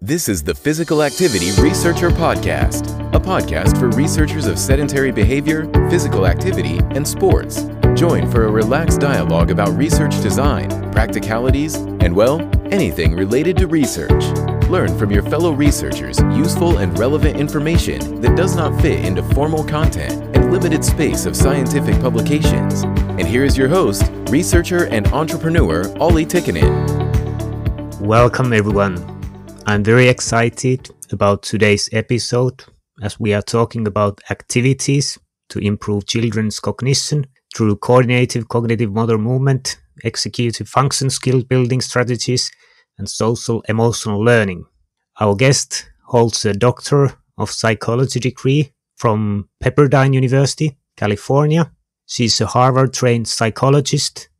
This is the Physical Activity Researcher Podcast, a podcast for researchers of sedentary behavior, physical activity, and sports. Join for a relaxed dialogue about research design, practicalities, and, well, anything related to research. Learn from your fellow researchers useful and relevant information that does not fit into formal content and limited space of scientific publications. And here is your host, researcher and entrepreneur Olli Tikkanen. Welcome, everyone. I'm very excited about today's episode as we are talking about activities to improve children's cognition through coordinative cognitive motor movement, executive function skill building strategies, and social emotional learning. Our guest holds a Doctor of Psychology degree from Pepperdine University, California. She's a Harvard trained psychologist,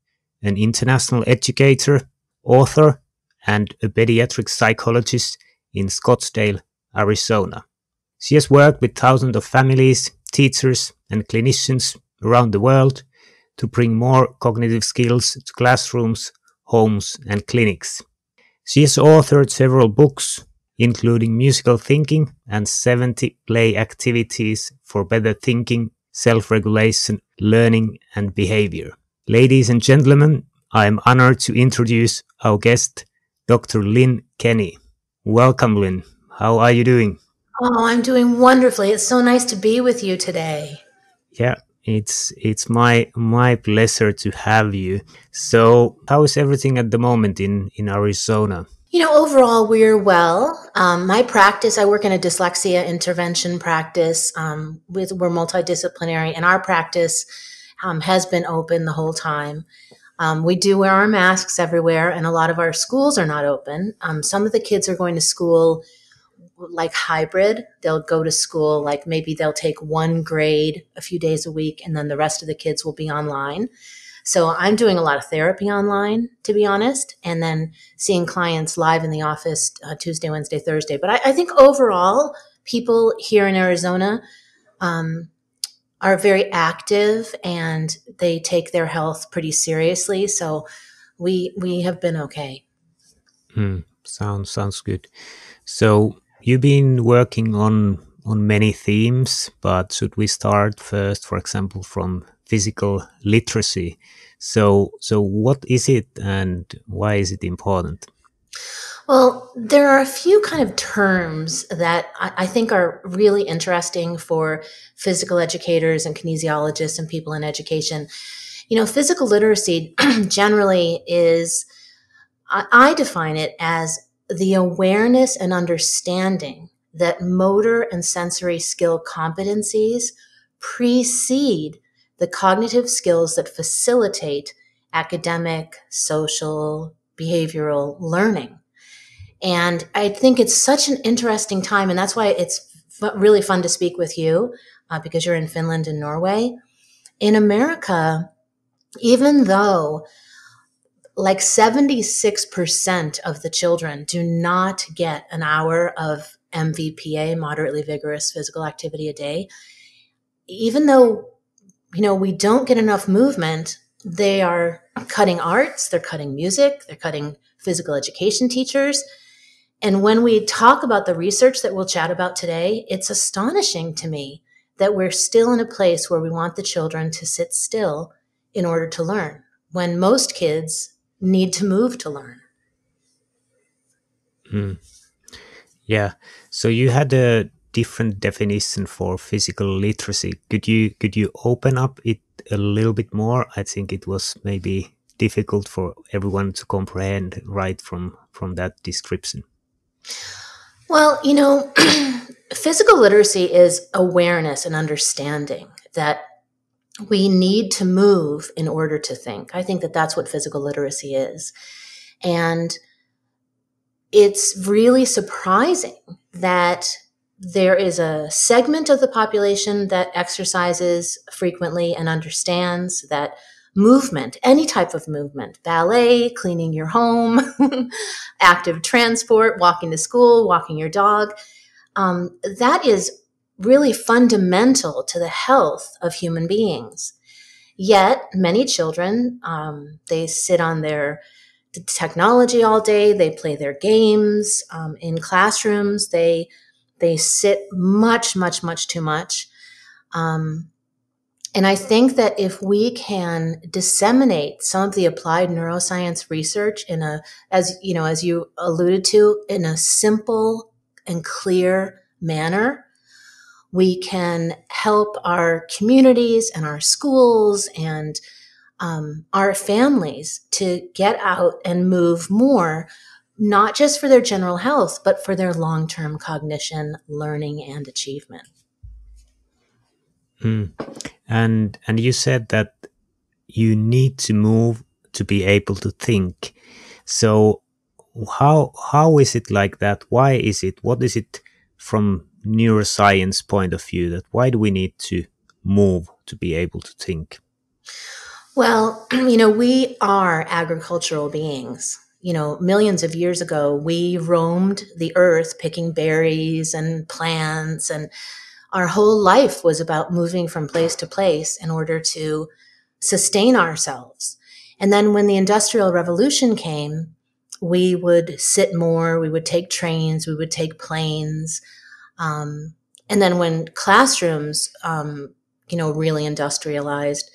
an international educator, author, and a pediatric psychologist in Scottsdale, Arizona. She has worked with thousands of families, teachers, and clinicians around the world to bring more cognitive skills to classrooms, homes, and clinics. She has authored several books, including Musical Thinking and 70 play activities for better thinking, self regulation, learning, and behavior. Ladies and gentlemen, I am honored to introduce our guest, Dr. Lynne Kenney. Welcome, Lynne. How are you doing? Oh, I'm doing wonderfully. It's so nice to be with you today. Yeah, it's it's my my pleasure to have you. So, how is everything at the moment in in Arizona? You know, overall, we're well. Um, my practice, I work in a dyslexia intervention practice. Um, with we're multidisciplinary, and our practice um, has been open the whole time. Um, we do wear our masks everywhere, and a lot of our schools are not open. Um, some of the kids are going to school like hybrid. They'll go to school, like maybe they'll take one grade a few days a week, and then the rest of the kids will be online. So I'm doing a lot of therapy online, to be honest, and then seeing clients live in the office uh, Tuesday, Wednesday, Thursday. But I, I, think overall, people here in Arizona, um, are very active and they take their health pretty seriously. So we we have been okay. Hmm. sounds sounds good. So you've been working on on many themes, but should we start first, for example, from physical literacy? So so what is it and why is it important? Well, there are a few kind of terms that I, I, think are really interesting for physical educators and kinesiologists and people in education. You know, physical literacy generally is, I, I define it as the awareness and understanding that motor and sensory skill competencies precede the cognitive skills that facilitate academic, social, behavioral learning. And I think it's such an interesting time. And that's why it's f- really fun to speak with you uh, because you're in Finland and Norway. In America, even though like 76% of the children do not get an hour of MVPA, moderately vigorous physical activity a day, even though, you know, we don't get enough movement, they are cutting arts, they're cutting music, they're cutting physical education teachers and when we talk about the research that we'll chat about today, it's astonishing to me that we're still in a place where we want the children to sit still in order to learn when most kids need to move to learn. Mm. Yeah. So you had a different definition for physical literacy. Could you could you open up it a little bit more? I think it was maybe difficult for everyone to comprehend right from from that description. Well, you know, physical literacy is awareness and understanding that we need to move in order to think. I think that that's what physical literacy is. And it's really surprising that there is a segment of the population that exercises frequently and understands that movement, any type of movement, ballet, cleaning your home, active transport, walking to school, walking your dog, um, that is really fundamental to the health of human beings. Yet, many children, um, they sit on their technology all day. They play their games um, in classrooms. They they sit much, much, much too much. Um, and I think that if we can disseminate some of the applied neuroscience research in a, as you know, as you alluded to, in a simple and clear manner, we can help our communities and our schools and um, our families to get out and move more, not just for their general health, but for their long term cognition, learning, and achievement. Mm. And and you said that you need to move to be able to think. So how how is it like that? Why is it? What is it from neuroscience point of view that why do we need to move to be able to think? Well, you know, we are agricultural beings. You know, millions of years ago, we roamed the earth picking berries and plants, and our whole life was about moving from place to place in order to sustain ourselves. And then when the Industrial Revolution came, we would sit more, we would take trains, we would take planes. Um, and then when classrooms, um, you know, really industrialized,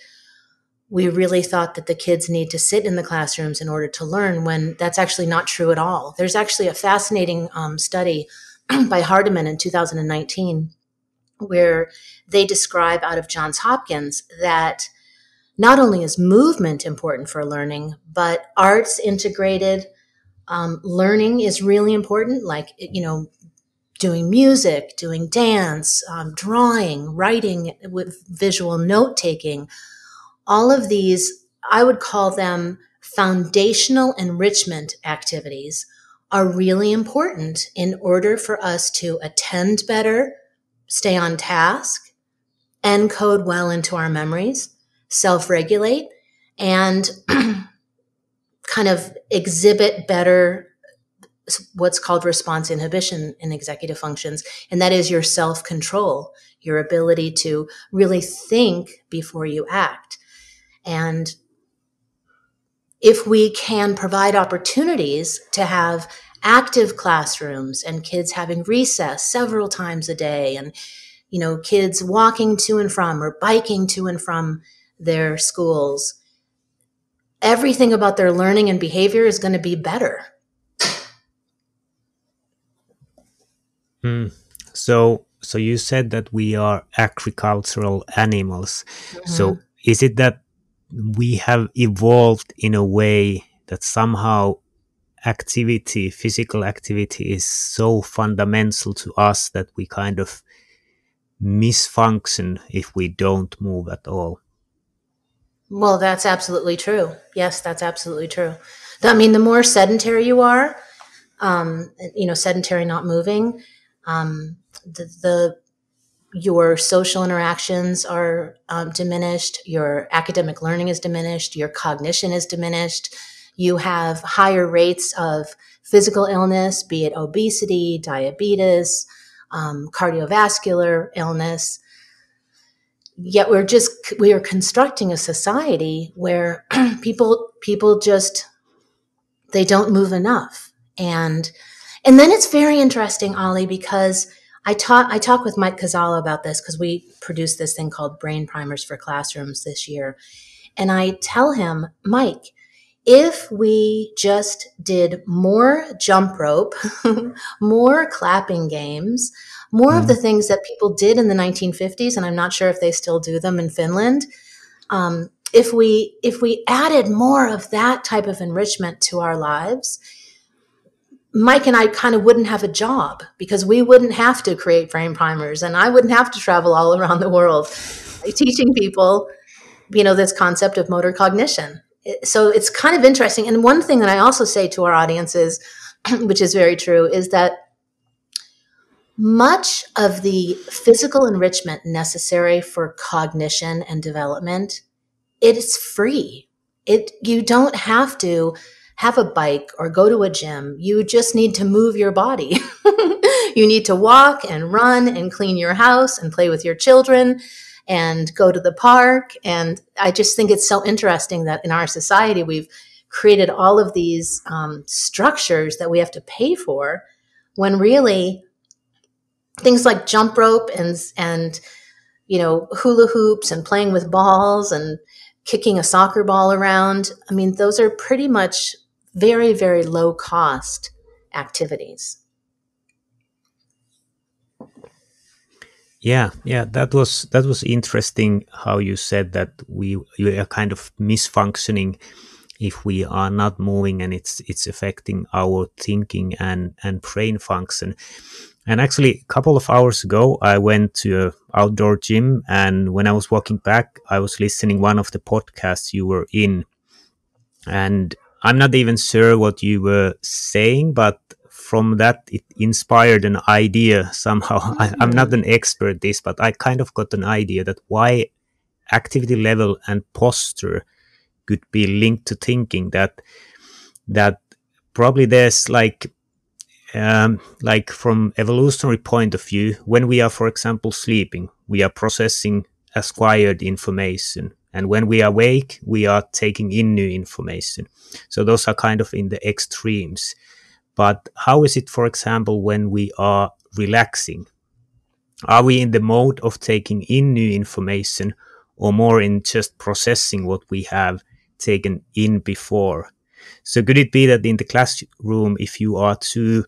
we really thought that the kids need to sit in the classrooms in order to learn when that's actually not true at all. There's actually a fascinating um, study by Hardiman in 2019 where they describe out of Johns Hopkins that not only is movement important for learning, but arts integrated um, learning is really important, like, you know, doing music, doing dance, um, drawing, writing with visual note taking. All of these, I would call them foundational enrichment activities, are really important in order for us to attend better, stay on task, encode well into our memories, self regulate, and kind of exhibit better what's called response inhibition in executive functions. And that is your self control, your ability to really think before you act. And if we can provide opportunities to have active classrooms and kids having recess several times a day and you know kids walking to and from or biking to and from their schools everything about their learning and behavior is going to be better mm. so so you said that we are agricultural animals mm-hmm. so is it that we have evolved in a way that somehow activity, physical activity is so fundamental to us that we kind of misfunction if we don't move at all. Well, that's absolutely true. Yes, that's absolutely true. I mean, the more sedentary you are, um, you know, sedentary, not moving, um, the, the your social interactions are um, diminished, your academic learning is diminished, your cognition is diminished, you have higher rates of physical illness, be it obesity, diabetes, um, cardiovascular illness. Yet we're just we are constructing a society where people people just they don't move enough, and and then it's very interesting, Olli, because I talk I talk with Mike Kuczala about this because we produced this thing called Brain Primers for Classrooms this year. And I tell him, Mike, if we just did more jump rope, more clapping games, more mm. of the mm-hmm. things that people did in the 1950s, and I'm not sure if they still do them in Finland. Um, if we if we added more of that type of enrichment to our lives, Mike and I kind of wouldn't have a job because we wouldn't have to create Brain Primers and I wouldn't have to travel all around the world teaching people, you know, this concept of motor cognition. So it's kind of interesting. And one thing that I also say to our audiences, which is very true, is that much of the physical enrichment necessary for cognition and development, it is free. It you don't have to have a bike or go to a gym. You just need to move your body. you need to walk and run and clean your house and play with your children and go to the park. And I just think it's so interesting that in our society, we've created all of these um, structures that we have to pay for when really things like jump rope and and you know hula hoops and playing with balls and kicking a soccer ball around i mean those are pretty much very very low cost activities yeah yeah that was that was interesting how you said that we we are kind of misfunctioning if we are not moving and it's it's affecting our thinking and and brain function. And actually a couple of hours ago i went to a outdoor gym and when i was walking back i was listening one of the podcasts you were in. And i'm not even sure what you were saying but from that it inspired an idea somehow. I, i'm not an expert this but i kind of got an idea that why activity level and posture could be linked to thinking that that probably there's like um, like from evolutionary point of view when we are for example sleeping we are processing acquired information and when we are awake we are taking in new information. So those are kind of in the extremes but how is it for example when we are relaxing are we in the mode of taking in new information or more in just processing what we have taken in before. So could it be that in the classroom, if you are too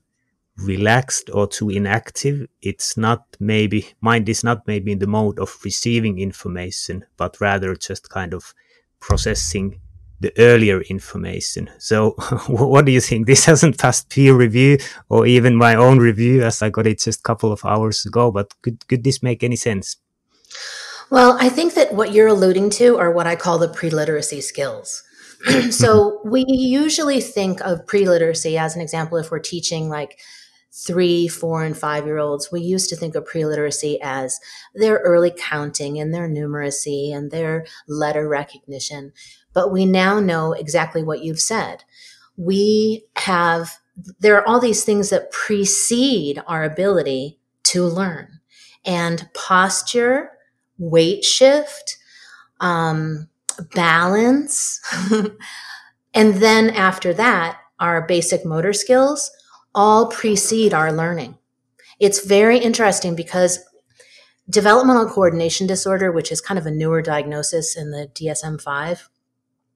relaxed or too inactive, it's not maybe mind is not maybe in the mode of receiving information, but rather just kind of processing the earlier information. So what do you think? This hasn't passed peer review or even my own review as I got it just a couple of hours ago, but could could this make any sense? Well, I think that what you're alluding to are what I call the pre literacy skills. so we usually think of pre literacy as an example if we're teaching like three, four, and five year olds. We used to think of pre literacy as their early counting and their numeracy and their letter recognition. But we now know exactly what you've said. We have, there are all these things that precede our ability to learn. And posture, weight shift, um, balance. and then after that, our basic motor skills all precede our learning. It's very interesting because developmental coordination disorder, which is kind of a newer diagnosis in the DSM 5,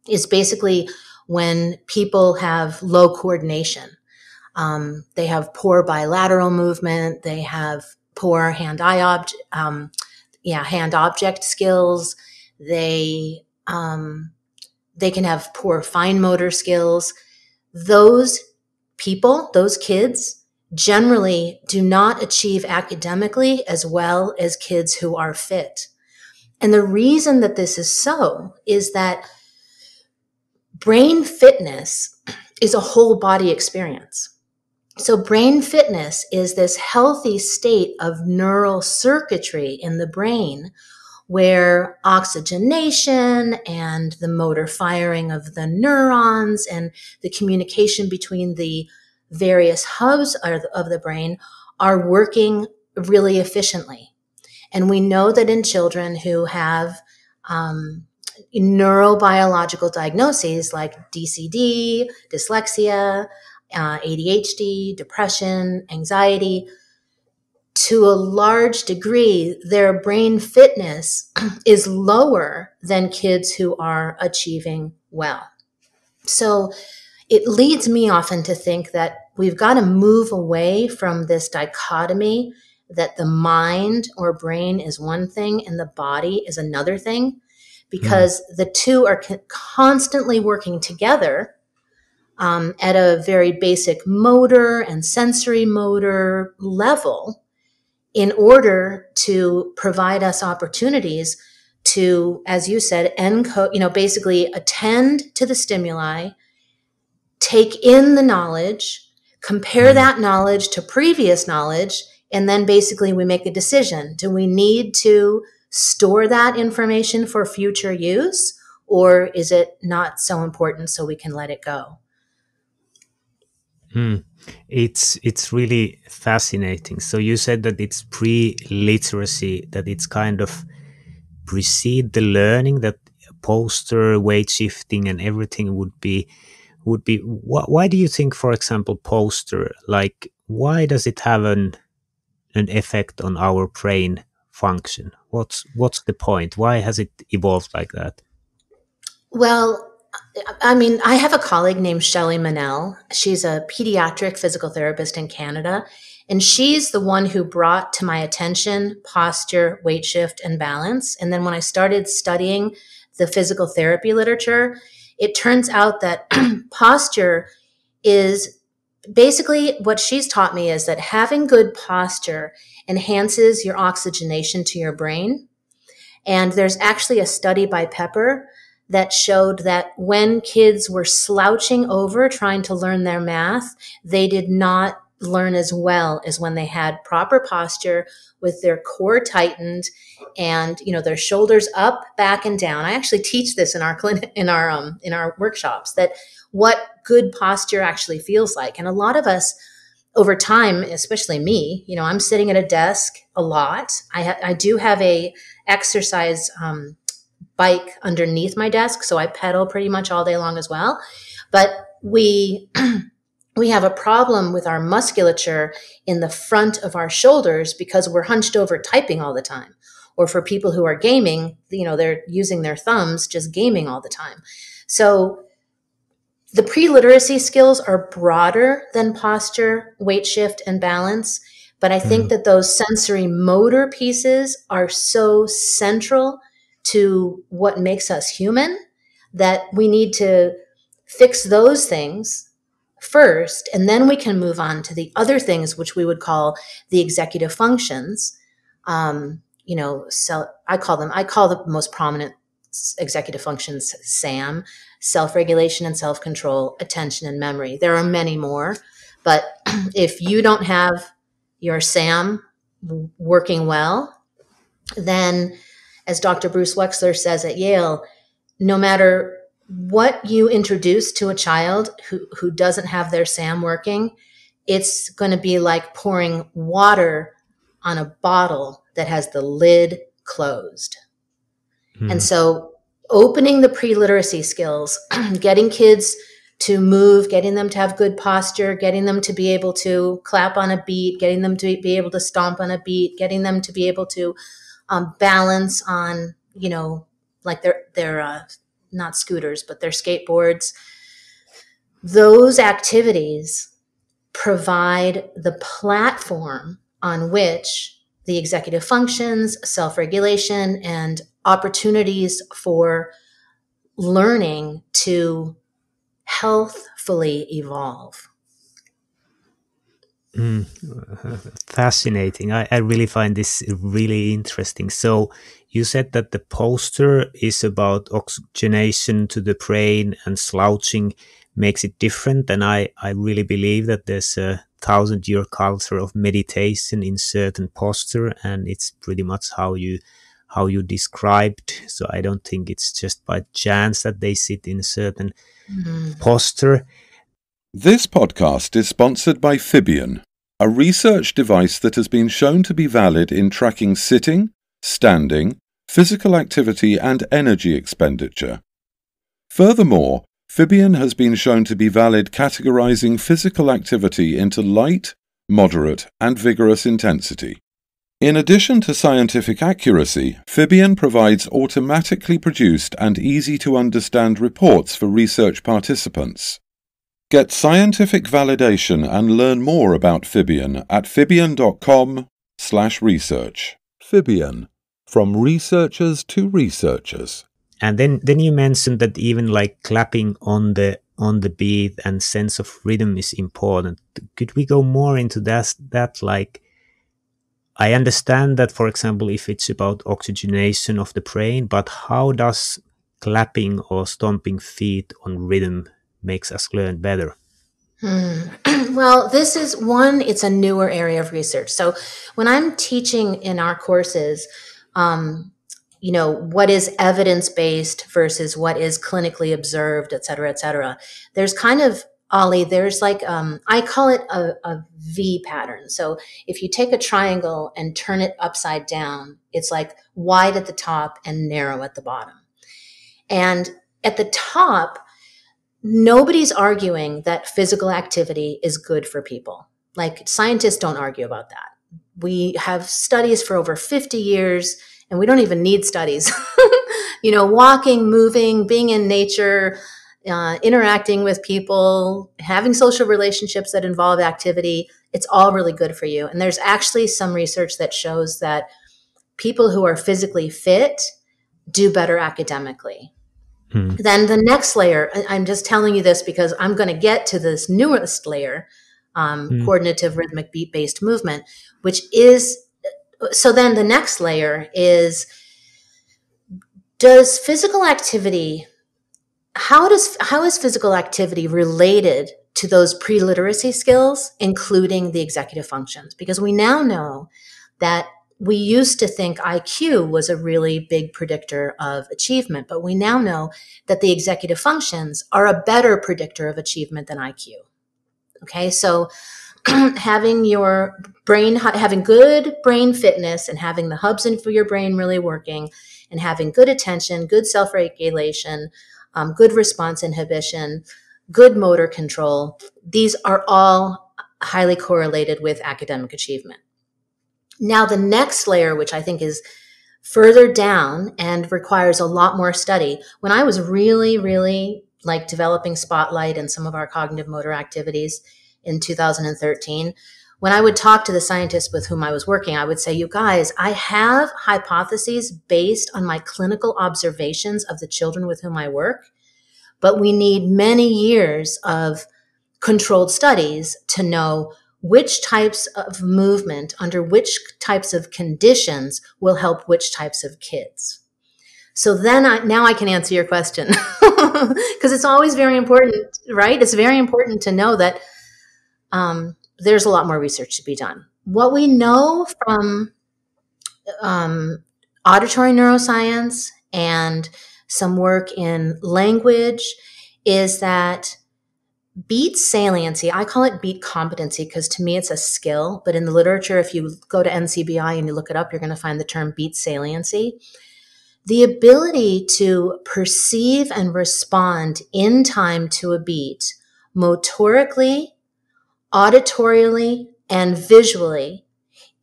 is basically when people have low coordination. Um, they have poor bilateral movement, they have poor hand eye object, um, yeah, hand object skills. They um, they can have poor fine motor skills. Those people, those kids, generally do not achieve academically as well as kids who are fit. And the reason that this is so is that brain fitness is a whole body experience. So, brain fitness is this healthy state of neural circuitry in the brain where oxygenation and the motor firing of the neurons and the communication between the various hubs of the brain are working really efficiently. And we know that in children who have um, neurobiological diagnoses like DCD, dyslexia, uh, ADHD, depression, anxiety, to a large degree, their brain fitness is lower than kids who are achieving well. So it leads me often to think that we've got to move away from this dichotomy that the mind or brain is one thing and the body is another thing because mm. the two are constantly working together um, at a very basic motor and sensory motor level in order to provide us opportunities to, as you said, encode, you know, basically attend to the stimuli, take in the knowledge, compare mm-hmm. that knowledge to previous knowledge, and then basically we make a decision. Do we need to store that information for future use? Or is it not so important so we can let it go? Mm. It's it's really fascinating. So you said that it's pre-literacy, that it's kind of precede the learning, that posture weight shifting, and everything would be would be wh why do you think, for example, posture like why does it have an an effect on our brain function? What's what's the point? Why has it evolved like that? Well, I mean, I have a colleague named Shelly Manel. She's a pediatric physical therapist in Canada, and she's the one who brought to my attention posture, weight shift, and balance. And then when I started studying the physical therapy literature, it turns out that posture is basically what she's taught me is that having good posture enhances your oxygenation to your brain. And there's actually a study by Peper that showed that when kids were slouching over trying to learn their math, they did not learn as well as when they had proper posture with their core tightened and you know their shoulders up back and down i actually teach this in our clinic in our um in our workshops that what good posture actually feels like and a lot of us over time especially me you know i'm sitting at a desk a lot i ha- i do have a exercise um, bike underneath my desk. So I pedal pretty much all day long as well. But we, we have a problem with our musculature in the front of our shoulders because we're hunched over typing all the time. Or for people who are gaming, you know, they're using their thumbs just gaming all the time. So the pre-literacy skills are broader than posture, weight shift, and balance. But I think mm. that those sensory motor pieces are so central to what makes us human that we need to fix those things first and then we can move on to the other things which we would call the executive functions um, you know so i call them i call the most prominent executive functions sam self-regulation and self-control attention and memory there are many more but if you don't have your sam working well then as Dr. Bruce Wexler says at Yale, no matter what you introduce to a child who, who doesn't have their SAM working, it's going to be like pouring water on a bottle that has the lid closed. Hmm. And so, opening the pre literacy skills, getting kids to move, getting them to have good posture, getting them to be able to clap on a beat, getting them to be able to stomp on a beat, getting them to be able to um, balance on, you know, like their their uh, not scooters, but their skateboards. Those activities provide the platform on which the executive functions, self regulation, and opportunities for learning to healthfully evolve. Mm, fascinating. I, I really find this really interesting. So, you said that the posture is about oxygenation to the brain and slouching makes it different. And I, I really believe that there's a thousand year culture of meditation in certain posture, and it's pretty much how you how you described. So I don't think it's just by chance that they sit in a certain mm-hmm. posture. This podcast is sponsored by Fibion, a research device that has been shown to be valid in tracking sitting, standing, physical activity, and energy expenditure. Furthermore, Fibion has been shown to be valid categorizing physical activity into light, moderate, and vigorous intensity. In addition to scientific accuracy, Fibion provides automatically produced and easy to understand reports for research participants. Get scientific validation and learn more about Fibion at fibion.com/research. Fibion, from researchers to researchers. And then then you mentioned that even like clapping on the on the beat and sense of rhythm is important. Could we go more into that that like I understand that for example if it's about oxygenation of the brain, but how does clapping or stomping feet on rhythm makes us learn better? Hmm. Well, this is one, it's a newer area of research. So when I'm teaching in our courses, um, you know, what is evidence based versus what is clinically observed, et cetera, et cetera. There's kind of Olli, there's like, um, I call it a, a V pattern. So if you take a triangle and turn it upside down, it's like wide at the top and narrow at the bottom. And at the top, nobody's arguing that physical activity is good for people. Like scientists don't argue about that. We have studies for over 50 years and we don't even need studies. you know, walking, moving, being in nature, uh, interacting with people, having social relationships that involve activity, it's all really good for you. And there's actually some research that shows that people who are physically fit do better academically. Hmm. Then the next layer, I'm just telling you this because I'm going to get to this newest layer, um, hmm. coordinative rhythmic beat based movement, which is so then the next layer is does physical activity how does how is physical activity related to those pre-literacy skills including the executive functions because we now know that we used to think IQ was a really big predictor of achievement, but we now know that the executive functions are a better predictor of achievement than IQ. Okay, so having your brain, having good brain fitness and having the hubs in for your brain really working and having good attention, good self regulation, um, good response inhibition, good motor control, these are all highly correlated with academic achievement. Now, the next layer, which I think is further down and requires a lot more study, when I was really, really like developing Spotlight and some of our cognitive motor activities in 2013, when I would talk to the scientists with whom I was working, I would say, You guys, I have hypotheses based on my clinical observations of the children with whom I work, but we need many years of controlled studies to know which types of movement under which types of conditions will help which types of kids. So then I, now I can answer your question because it's always very important, right? It's very important to know that um, there's a lot more research to be done. What we know from um, auditory neuroscience and some work in language is that beat saliency, I call it beat competency because to me it's a skill. But in the literature, if you go to NCBI and you look it up, you're going to find the term beat saliency. The ability to perceive and respond in time to a beat motorically, auditorially, and visually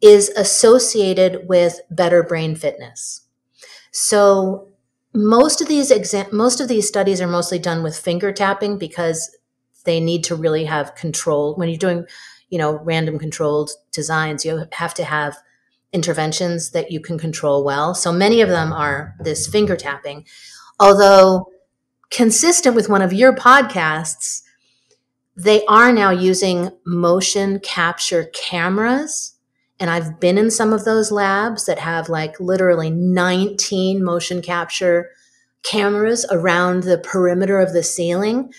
is associated with better brain fitness. So most of these exam- most of these studies are mostly done with finger tapping because they need to really have control. When you're doing you know random controlled designs you have to have interventions that you can control well. So many of them are this finger tapping. Although consistent with one of your podcasts they are now using motion capture cameras and I've been in some of those labs that have like literally 19 motion capture cameras around the perimeter of the ceiling.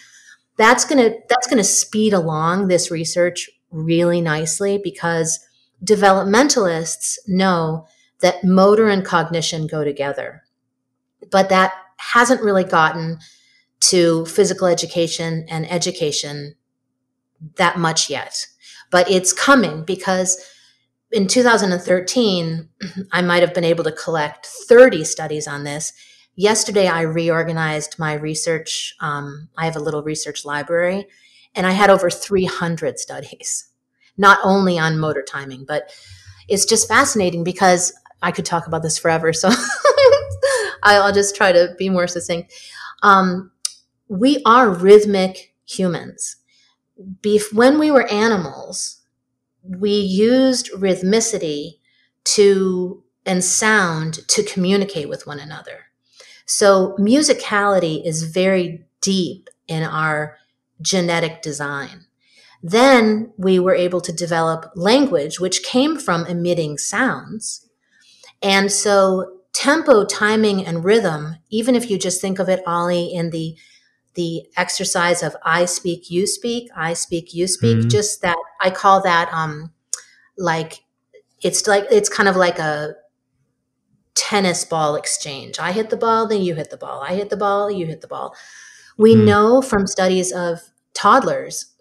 That's going to that's going to speed along this research really nicely because developmentalists know that motor and cognition go together but that hasn't really gotten to physical education and education that much yet but it's coming because in 2013 i might have been able to collect 30 studies on this yesterday I reorganized my research. Um, I have a little research library, and I had over 300 studies, not only on motor timing, but it's just fascinating because I could talk about this forever. So I'll just try to be more succinct. Um, we are rhythmic humans. Bef- when we were animals, we used rhythmicity to and sound to communicate with one another. So musicality is very deep in our genetic design. Then we were able to develop language, which came from emitting sounds. And so tempo, timing, and rhythm, even if you just think of it, Olli, in the the exercise of I speak, you speak, I speak, you speak, mm-hmm. just that I call that um like it's like it's kind of like a tennis ball exchange. I hit the ball, then you hit the ball. I hit the ball, you hit the ball. We mm. know from studies of toddlers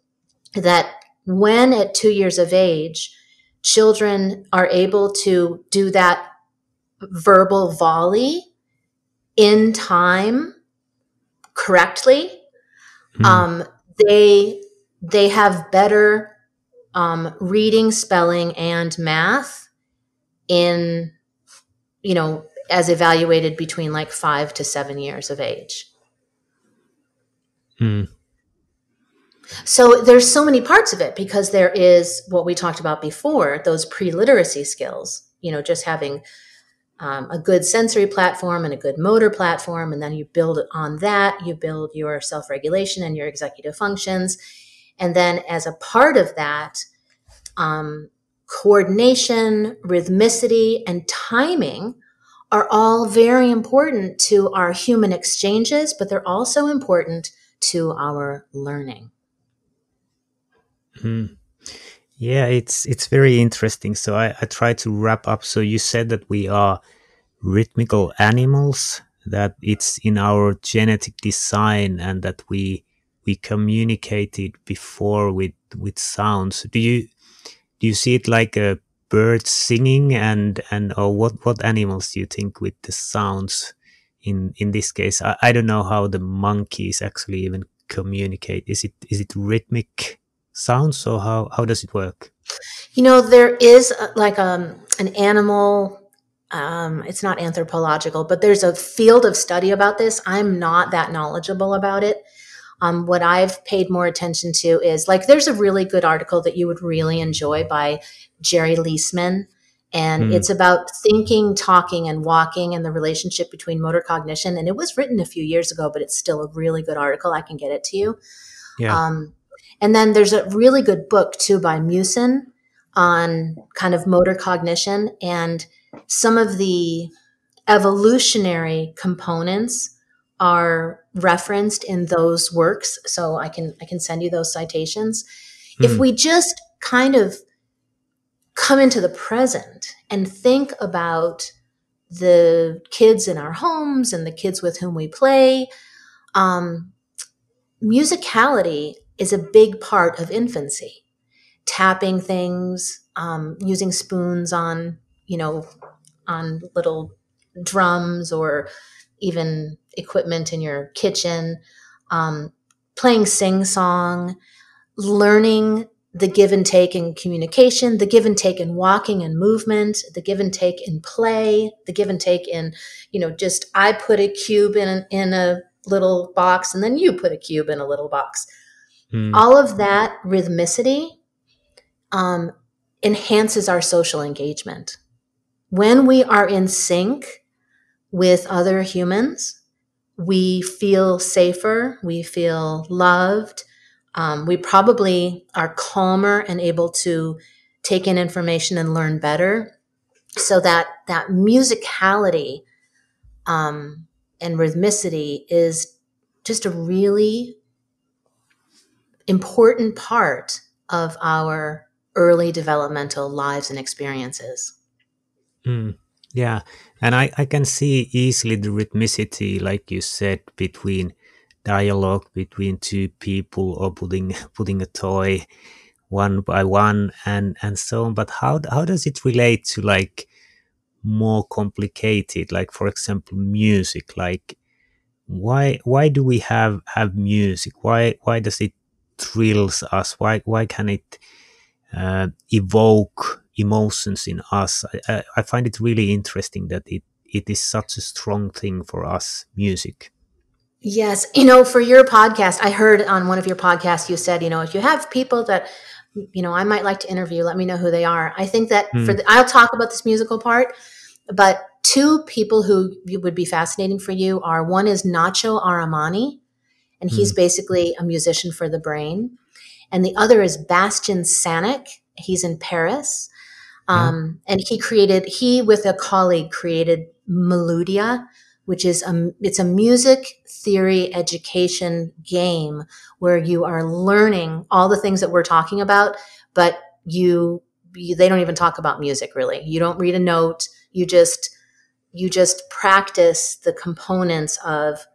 that when at two years of age, children are able to do that verbal volley in time correctly, Mm. Um, they they have better um, reading, spelling, and math in you know as evaluated between like five to seven years of age. Mm. So there's so many parts of it because there is what we talked about before, those pre-literacy skills, you know, just having um, a good sensory platform and a good motor platform. And then you build on that, you build your self-regulation and your executive functions. And then as a part of that, um, coordination, rhythmicity, and timing are all very important to our human exchanges, but they're also important to our learning. Mm. Yeah, it's it's very interesting. So I, I try to wrap up. So you said that we are rhythmical animals, that it's in our genetic design, and that we we communicated before with with sounds. Do you do you see it like a bird singing, and and or what what animals do you think with the sounds? In in this case, I, I don't know how the monkeys actually even communicate. Is it is it rhythmic? Sounds? So how how does it work? You know, there is uh, like um, an animal. Um, it's not anthropological, but there's a field of study about this. I'm not that knowledgeable about it. Um, what I've paid more attention to is like there's a really good article that you would really enjoy by Jerry Lesemann. And mm. it's about thinking, talking, and walking and the relationship between motor cognition. And it was written a few years ago, but it's still a really good article. I can get it to you. Yeah. Um, and then there's a really good book too by Musin on kind of motor cognition and some of the evolutionary components are referenced in those works so i can i can send you those citations if hmm. we just kind of come into the present and think about the kids in our homes and the kids with whom we play um, musicality is a big part of infancy. Tapping things, um, using spoons on, you know, on little drums or even equipment in your kitchen, um, playing sing song, learning the give and take in communication, the give and take in walking and movement, the give and take in play, the give and take in, you know, just I put a cube in, in a little box and then you put a cube in a little box. Mm. All of that rhythmicity um, enhances our social engagement. When we are in sync with other humans, we feel safer, we feel loved, um, we probably are calmer and able to take in information and learn better. So that that musicality um, and rhythmicity is just a really important part of our early developmental lives and experiences. Mm, yeah. And I, I can see easily the rhythmicity, like you said, between dialogue between two people or putting putting a toy one by one and and so on but how how does it relate to like more complicated like for example music like why why do we have have music why why does it thrills us? Why why can it uh, evoke emotions in us? I, I, find it really interesting that it it is such a strong thing for us, music. Yes, you know, for your podcast, I heard on one of your podcasts you said, you know, if you have people that you know I might like to interview, let me know who they are. I think that mm. for the, I'll talk about this musical part, but two people who would be fascinating for you are one is Nacho Arimany and he's mm. basically a musician for the brain. And the other is Bastian Sanic. He's in Paris. Um, And he created, he with a colleague created Melodia, which is a, it's a music theory education game where you are learning all the things that we're talking about, but you, you they don't even talk about music really. You don't read a note. You just, you just practice the components of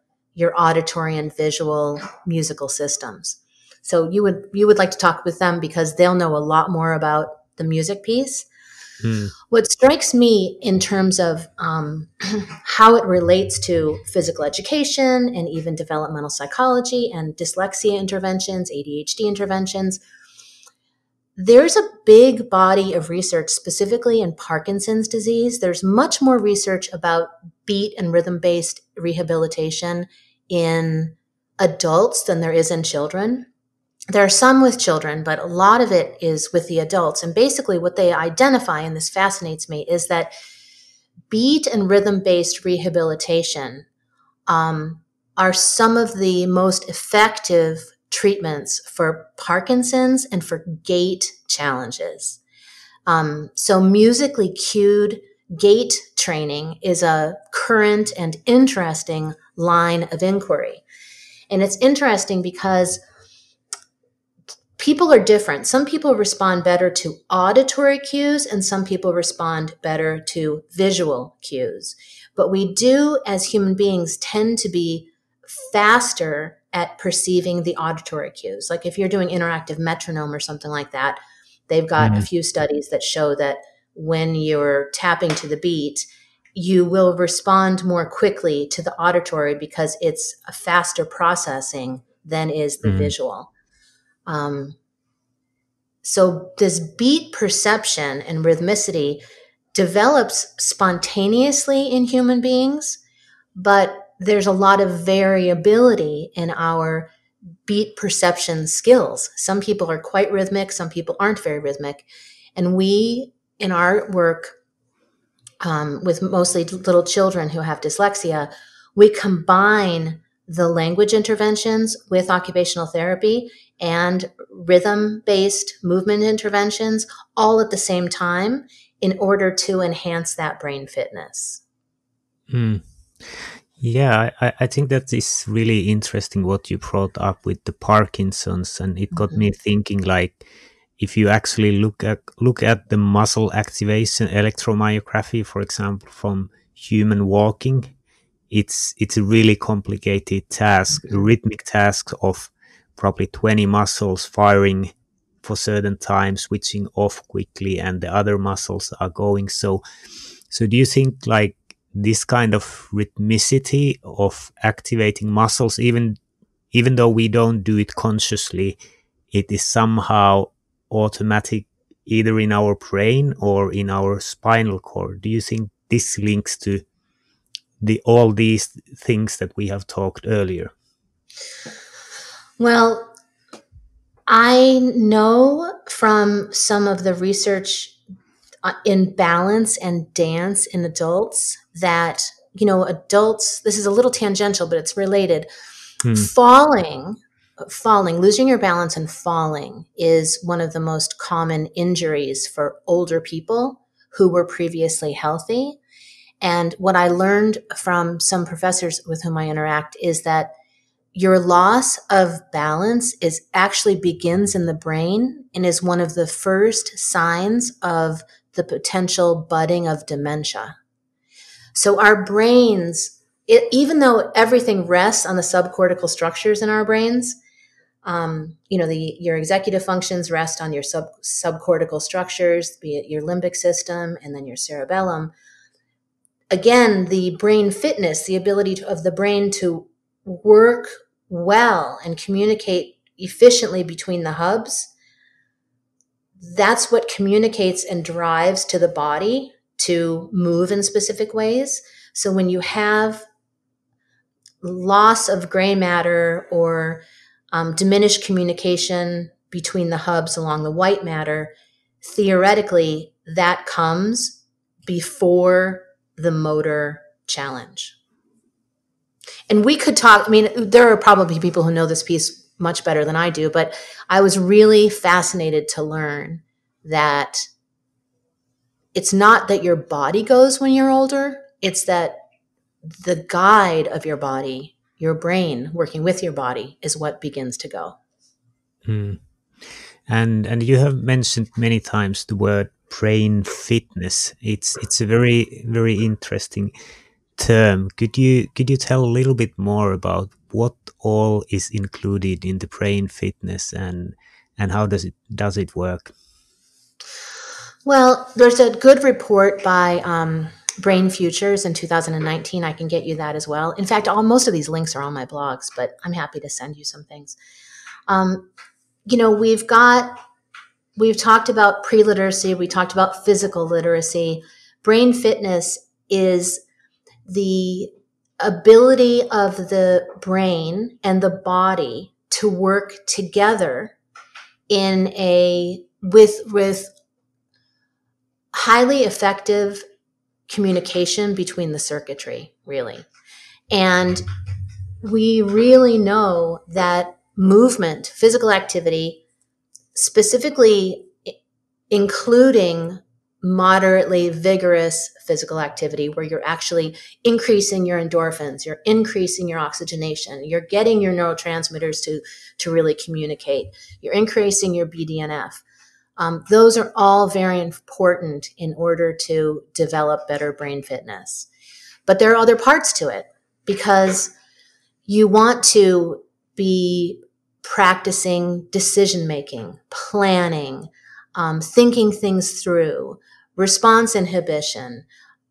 your auditory and visual musical systems. So you would you would like to talk with them because they'll know a lot more about the music piece. Mm. What strikes me in terms of um, how it relates to physical education and even developmental psychology and dyslexia interventions, ADHD interventions, there's a big body of research specifically in Parkinson's disease. There's much more research about beat and rhythm based rehabilitation in adults than there is in children. There are some with children, but a lot of it is with the adults. And basically, what they identify, and this fascinates me, is that beat and rhythm based rehabilitation um, are some of the most effective treatments for Parkinson's and for gait challenges. Um, so, musically cued gait training is a current and interesting line of inquiry. And it's interesting because people are different. Some people respond better to auditory cues, and some people respond better to visual cues. But we do, as human beings, tend to be faster at perceiving the auditory cues. Like if you're doing interactive metronome or something like that, they've got mm-hmm. a few studies that show that when you're tapping to the beat, you will respond more quickly to the auditory because it's a faster processing than is the mm-hmm. visual. Um, so this beat perception and rhythmicity develops spontaneously in human beings, but there's a lot of variability in our beat perception skills. Some people are quite rhythmic, some people aren't very rhythmic. And we, in our work um, with mostly little children who have dyslexia, we combine the language interventions with occupational therapy and rhythm based movement interventions all at the same time in order to enhance that brain fitness. Mm. Yeah, I, I think that is really interesting what you brought up with the Parkinson's, and it got mm-hmm. me thinking like if you actually look at look at the muscle activation electromyography, for example, from human walking, it's it's a really complicated task, a rhythmic task of probably 20 muscles firing for certain times, switching off quickly, and the other muscles are going. So, so do you think like this kind of rhythmicity of activating muscles, even even though we don't do it consciously, it is somehow automatic either in our brain or in our spinal cord. Do you think this links to the all these things that we have talked earlier? Well, I know from some of the research uh, in balance and dance in adults that you know adults this is a little tangential but it's related hmm. falling falling losing your balance and falling is one of the most common injuries for older people who were previously healthy and what i learned from some professors with whom i interact is that your loss of balance is actually begins in the brain and is one of the first signs of the potential budding of dementia. So our brains, it, even though everything rests on the subcortical structures in our brains, um, you know, the your executive functions rest on your sub subcortical structures, be it your limbic system and then your cerebellum. Again, the brain fitness, the ability to, of the brain to work well and communicate efficiently between the hubs that's what communicates and drives to the body to move in specific ways. So when you have loss of gray matter or um, diminished communication between the hubs along the white matter, theoretically, that comes before the motor challenge. And we could talk, I mean, there are probably people who know this piece much better than I do, but I was really fascinated to learn that it's not that your body goes when you're older, it's that the guide of your body, your brain working with your body, is what begins to go. Mm. And and you have mentioned many times the word brain fitness. It's it's a very very interesting term. Could you could you tell a little bit more about what all is included in the brain fitness and and how does it does it work? Well, there's a good report by um, Brain Futures in 2019. I can get you that as well. In fact, all most of these links are on my blogs, but I'm happy to send you some things. Um, you know, we've got we've talked about pre-literacy, we talked about physical literacy. Brain fitness is the ability of the brain and the body to work together in a with with highly effective communication between the circuitry really and we really know that movement physical activity specifically including moderately vigorous physical activity where you're actually increasing your endorphins, you're increasing your oxygenation, you're getting your neurotransmitters to, to really communicate, you're increasing your BDNF. Um, those are all very important in order to develop better brain fitness. But there are other parts to it because you want to be practicing decision making, planning, um, thinking things through, response inhibition,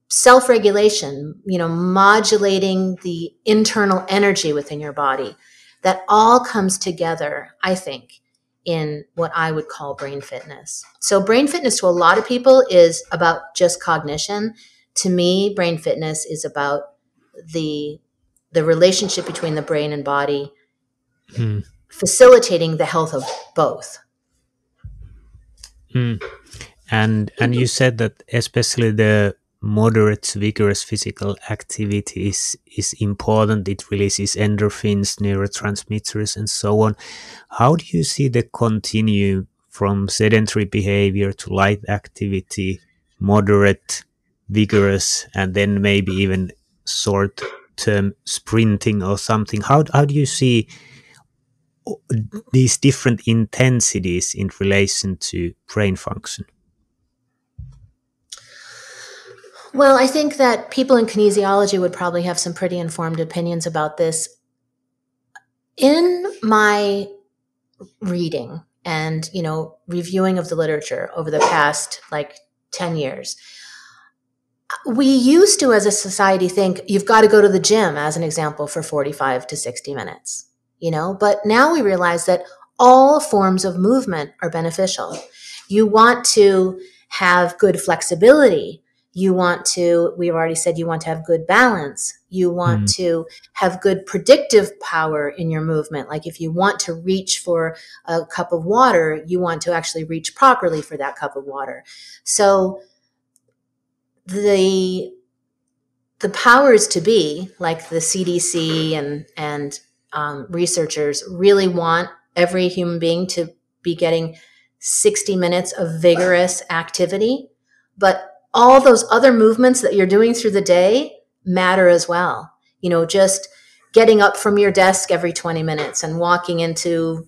self regulation, you know, modulating the internal energy within your body. That all comes together, I think, in what I would call brain fitness. So, brain fitness to a lot of people is about just cognition. To me, brain fitness is about the the relationship between the brain and body, hmm. facilitating the health of both. Mm. And and you said that especially the moderate vigorous physical activity is is important. It releases endorphins, neurotransmitters, and so on. How do you see the continuum from sedentary behavior to light activity, moderate, vigorous, and then maybe even short term sprinting or something? How how do you see these different intensities in relation to brain function? Well, I think that people in kinesiology would probably have some pretty informed opinions about this. In my reading and, you know, reviewing of the literature over the past like 10 years, we used to as a society think you've got to go to the gym as an example for 45 to 60 minutes you know, but now we realize that all forms of movement are beneficial. You want to have good flexibility. You want to, we've already said you want to have good balance. You want mm. to have good predictive power in your movement. Like if you want to reach for a cup of water, you want to actually reach properly for that cup of water. So the the powers to be, like the CDC and and um, researchers really want every human being to be getting 60 minutes of vigorous activity. But all those other movements that you're doing through the day matter as well. You know, just getting up from your desk every 20 minutes and walking into,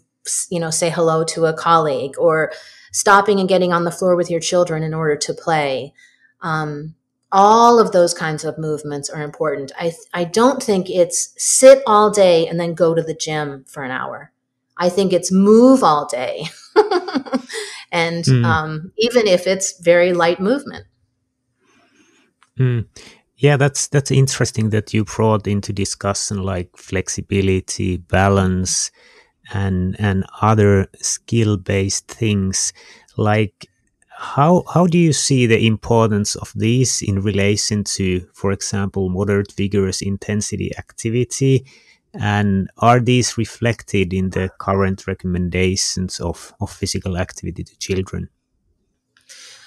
you know, say hello to a colleague or stopping and getting on the floor with your children in order to play. Um, all of those kinds of movements are important. I, I don't think it's sit all day and then go to the gym for an hour. I think it's move all day. and mm. um, even if it's very light movement. Mm. Yeah, that's that's interesting that you brought into discussion like flexibility, balance, and and other skill based things. Like how how do you see the importance of these in relation to, for example, moderate vigorous intensity activity? And are these reflected in the current recommendations of, of physical activity to children?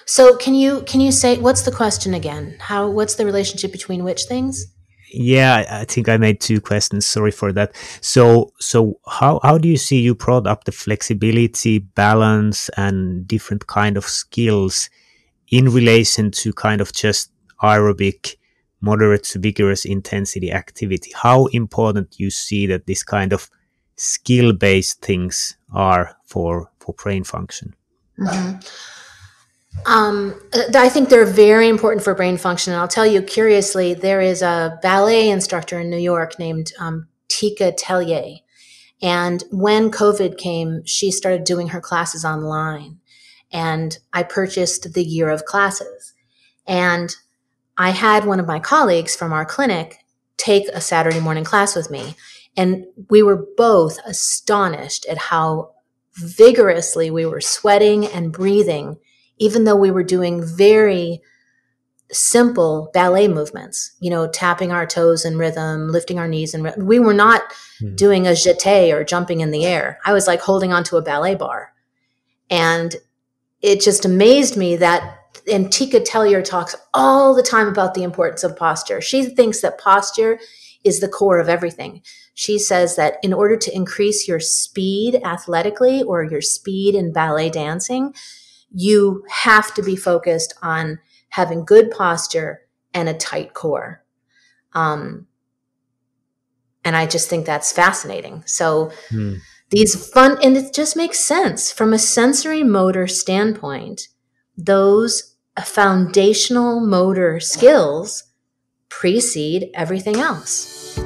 So can you can you say what's the question again? How what's the relationship between which things? Yeah, I think I made two questions. Sorry for that. So, so how how do you see you brought up the flexibility, balance, and different kind of skills in relation to kind of just aerobic, moderate to vigorous intensity activity? How important you see that this kind of skill based things are for for brain function? Mm-hmm. Um, uh, I think they're very important for brain function. And I'll tell you curiously, there is a ballet instructor in New York named um, Tika Tellier. And when COVID came, she started doing her classes online. and I purchased the year of classes. And I had one of my colleagues from our clinic take a Saturday morning class with me. And we were both astonished at how vigorously we were sweating and breathing, even though we were doing very simple ballet movements, you know, tapping our toes in rhythm, lifting our knees and we were not mm-hmm. doing a jeté or jumping in the air. I was like holding onto a ballet bar. And it just amazed me that and Tika Tellier talks all the time about the importance of posture. She thinks that posture is the core of everything. She says that in order to increase your speed athletically or your speed in ballet dancing, you have to be focused on having good posture and a tight core. Um, and I just think that's fascinating. So hmm. these fun, and it just makes sense from a sensory motor standpoint. Those foundational motor skills precede everything else.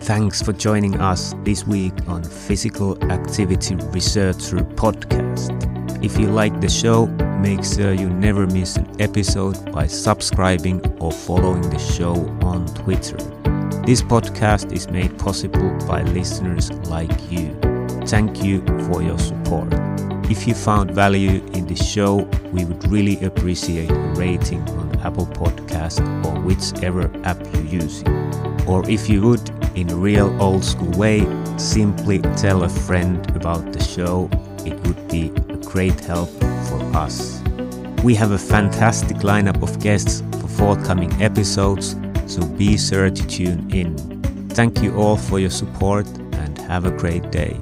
Thanks for joining us this week on Physical Activity Researcher Podcast. If you like the show, make sure you never miss an episode by subscribing or following the show on Twitter. This podcast is made possible by listeners like you. Thank you for your support. If you found value in the show, we would really appreciate a rating on Apple Podcast or whichever app you're using. Or if you would, in a real old school way, simply tell a friend about the show. It would be a great help for us. We have a fantastic lineup of guests for forthcoming episodes, so be sure to tune in. Thank you all for your support and have a great day.